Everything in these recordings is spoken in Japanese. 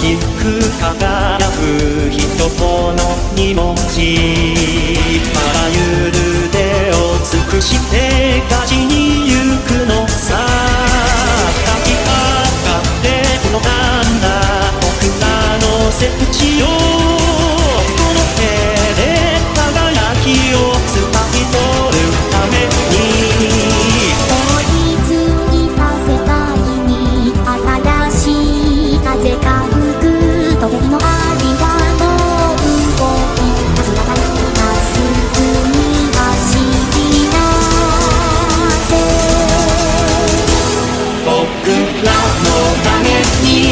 きく輝く一との二文字 Yeah.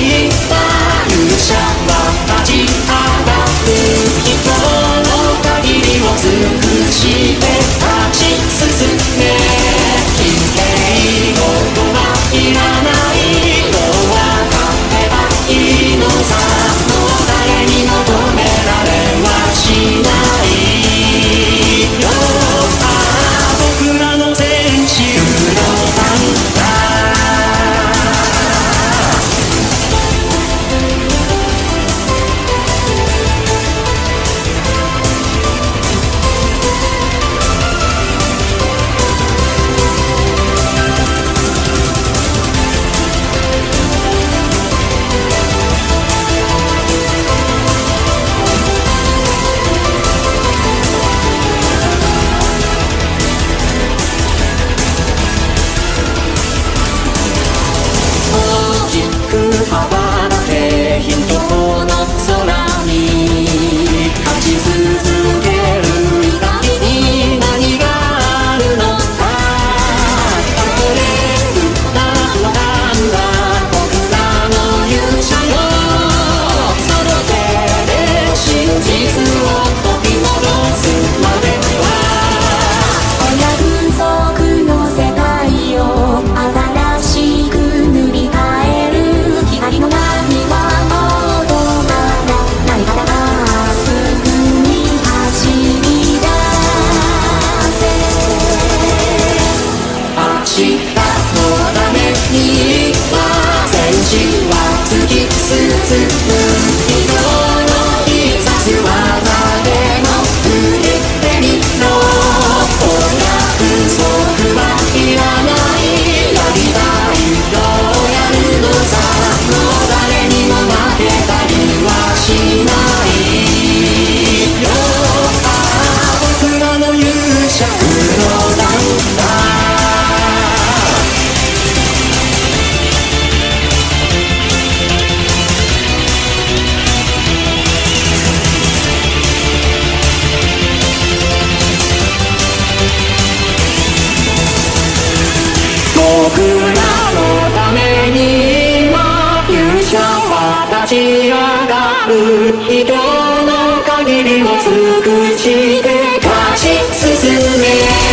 僕立ち上がる。人の限りを尽くして勝ち進め。